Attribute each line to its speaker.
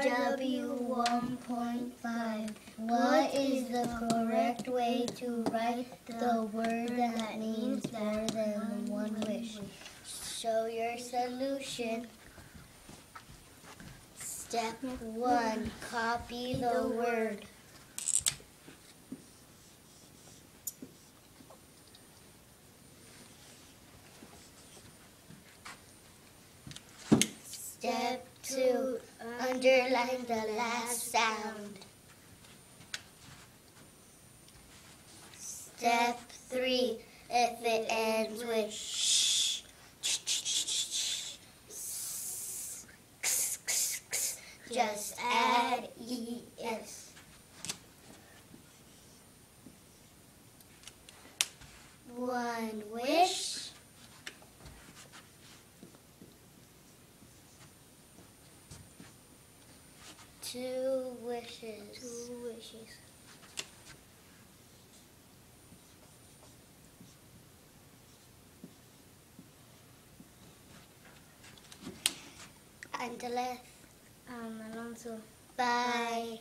Speaker 1: W1.5. What is the correct way to write the word that means more than one wish? Show your solution. Step 1. Copy the word. Step 2. Underline the last sound. Step 3. If it ends with shh, just add es. One wish. Two wishes.
Speaker 2: Two wishes.
Speaker 1: Angeles.
Speaker 2: Um, Alonso.
Speaker 1: Bye.